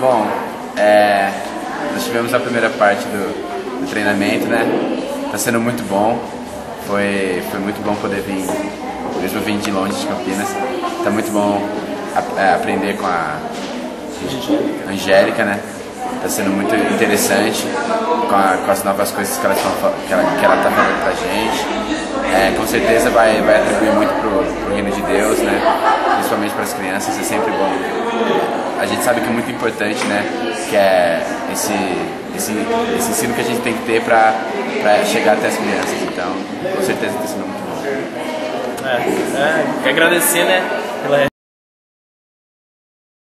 Bom, é, nós tivemos a primeira parte do, do treinamento, né? Tá sendo muito bom. Foi, foi muito bom poder vir, mesmo vim de longe de Campinas. Tá muito bom a, é, aprender com a Angélica, né? Tá sendo muito interessante com, a, com as novas coisas que, elas tão, que, ela, que ela tá falando pra gente. É, com certeza vai, vai atribuir muito pro, pro reino de Deus, né? As crianças, é sempre bom. A gente sabe que é muito importante, né? Que é esse, esse, esse ensino que a gente tem que ter para chegar até as crianças. Então, com certeza está sendo muito bom. É, é, agradecer, né? Pela